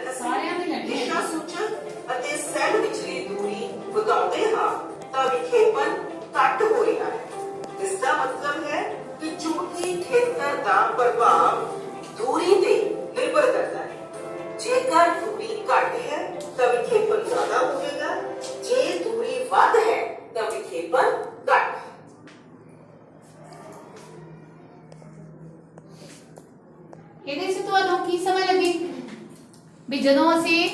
ਅਸੀਂ ਸਾਰਿਆਂ ਦੀ ਲੈਣੀ ਹੈ। ਦਿਸ਼ਾ ਸੂਚਕ ਅਤੇ ਸੈੱਲ ਵਿਚਲੀ ਦੂਰੀ ਵਧਾਉਂਦੇ ਹਾਂ ਤਾਂ ਵਿਖੇਪਣ ਘੱਟ ਹੋ ਰਿਹਾ ਹੈ ਇਸ ਦਾ ਮਤਲਬ ਹੈ ਕਿ ਚੁੰਬਕੀ ਖੇਤਰ ਦਾ ਪ੍ਰਭਾਵ ਦੂਰੀ ਤੇ ਨਿਰਭਰ ਕਰਦਾ ਹੈ ਜੇਕਰ ਦੂਰੀ ਘੱਟ ਹੈ ਤਾਂ ਵਿਖੇਪਣ ਜ਼ਿਆਦਾ ਹੋਵੇਗਾ ਜੇ ਦੂਰੀ ਵੱਧ ਹੈ ਤਾਂ ਵਿਖੇਪਣ ਘੱਟ ਇਹਦੇ 'ਚ ਤੁਹਾਨੂੰ ਕੀ ਸਮਝ ਲੱਗੀ ਵੀ ਜਦੋਂ ਅਸੀਂ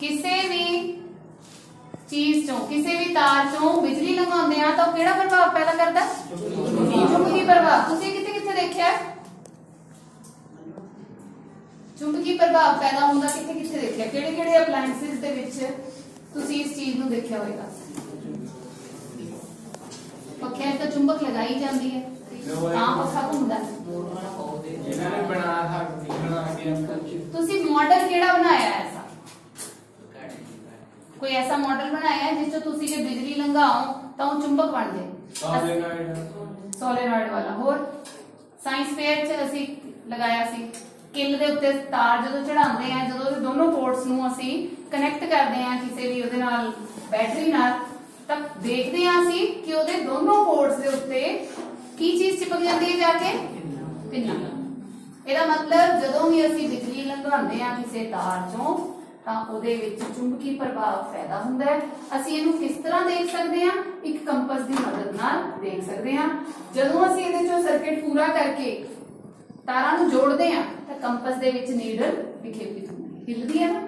ਕਿਸੇ ਵੀ ਚੀਜ਼ ਤੋਂ ਕਿਸੇ ਵੀ ਤਾਰ ਤੋਂ ਬਿਜਲੀ ਲਗਾਉਂਦੇ ਆ ਤਾਂ ਕਿਹੜਾ ਪ੍ਰਭਾਵ ਪੈਦਾ ਕਰਦਾ? ਚੁੰਬਕੀ ਪ੍ਰਭਾਵ। ਤੁਸੀਂ ਕਿੱਥੇ ਕਿੱਥੇ ਦੇਖਿਆ? ਚੁੰਬਕੀ ਪ੍ਰਭਾਵ ਪੈਦਾ ਹੁੰਦਾ ਕਿੱਥੇ ਕਿੱਥੇ ਦੇਖਿਆ? ਕਿਹੜੇ ਕਿਹੜੇ ਅਪਲਾਈਐਂਸਸ ਦੇ ਵਿੱਚ ਤੁਸੀਂ ਇਸ ਚੀਜ਼ ਨੂੰ ਦੇਖਿਆ ਹੋਵੇਗਾ? ਪੱਖਿਆਂ 'ਚ ਤਾਂ ਚੁੰਬਕ ਲਗਾਈ ਜਾਂਦੀ ਹੈ। ਤਾਂ ਪੱਖਾ ਘੁੰਮਦਾ। ਹੈ ਬਣਾ ਬਣਾ ਤੁਸੀਂ ਮਾਡਲ ਕਿਹੜਾ ਐਸਾ ਕੋਈ ਐਸਾ ਮਾਡਲ ਬਣਾਇਆ ਹੈ ਜਿਸ ਤੋਂ ਤੁਸੀਂ ਜੇ ਬਿਜਲੀ ਲੰਘਾਓ ਤਾਂ ਉਹ ਚੁੰਬਕ ਬਣ ਜਾਏ। ਸੋਲੇਨੋਇਡ ਸੋਲੇਨੋਇਡ ਵਾਲਾ। ਹੋਰ? ਸਾਇੰਸ ਫੇਅਰ 'ਚ ਅਸੀਂ ਲਗਾਇਆ ਸੀ। ਕਿੱਲ ਦੇ ਉੱਤੇ ਤਾਰ ਜਦੋਂ ਚੜਾਉਂਦੇ ਆ ਜਦੋਂ ਦੋਨੋਂ ਪੋਰਟਸ ਨੂੰ ਅਸੀਂ ਕਨੈਕਟ ਕਰਦੇ ਆ ਕਿਸੇ ਵੀ ਉਹਦੇ ਨਾਲ ਬੈਟਰੀ ਨਾਲ ਤਾਂ ਦੇਖਦੇ ਆ ਅਸੀਂ ਕਿ ਉਹਦੇ ਦੋਨੋਂ ਪੋਰਟਸ ਦੇ ਉੱਤੇ ਕੀ ਚੀਜ਼ ਚਿਪਕ ਜਾਂਦੀ ਹੈ ਜਾ ਕੇ? ਪਿੰਨਾ ਇਹਦਾ ਮਤਲਬ ਜਦੋਂ ਵੀ ਅਸੀਂ ਬਿਜਲੀ ਲੰਘਾਉਂਦੇ ਆ ਕਿਸੇ ਤਾਰ ਚੋਂ ਤਾਂ ਉਹਦੇ ਵਿੱਚ ਚੁੰਬਕੀ ਪ੍ਰਭਾਵ ਪੈਦਾ ਹੁੰਦਾ ਹੈ ਅਸੀਂ ਇਹਨੂੰ ਕਿਸ ਤਰ੍ਹਾਂ ਦੇਖ ਸਕਦੇ ਹਾਂ ਇੱਕ ਕੰਪਸ ਦੀ ਮਦਦ ਨਾਲ ਦੇਖ ਸਕਦੇ ਹਾਂ ਜਦੋਂ ਅਸੀਂ ਇਹਦੇ ਚੋਂ ਸਰਕਟ ਪੂਰਾ ਕਰਕੇ ਤਾਰਾਂ ਨੂੰ ਜੋੜਦੇ ਹਾਂ ਤਾਂ ਕੰਪਸ ਦੇ ਵਿੱਚ ਨੀਡਲ ਵਿਖੇਪਿਤ ਹੁੰਦੀ ਹੈ ਹਿੱਲਦੀ ਹੈ ਨਾ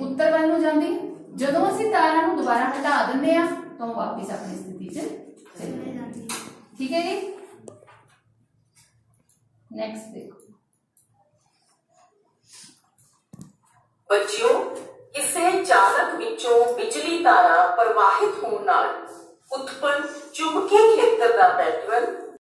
ਉੱਤਰ ਵੱਲ ਨੂੰ ਜਾਂਦੀ ਹੈ ਜਦੋਂ ਅਸੀਂ ਤਾਰਾਂ ਨੂੰ ਦੁਬਾਰਾ ਹਟਾ ਦਿੰਦੇ ਹਾਂ ਤਾਂ ਉਹ ਵਾਪਸ ਆਪਣੀ ਸਥਿਤੀ 'ਚ ਚਲੀ ਜਾਂਦੀ ਹੈ ਠੀਕ ਹੈ ਜੀ ਨੈਕਸਟ ਦੇਖੋ ਬੱਚਿਓ ਕਿਸੇ ਚਾਲਕ ਵਿੱਚੋਂ ਬਿਜਲੀ ਤਾਰਾਂ ਪ੍ਰਵਾਹਿਤ ਹੋਣ ਨਾਲ ਉਤਪੰਨ ਚੁੰਬਕੀ ਖੇਤਰ ਦਾ ਪੈਟਰਨ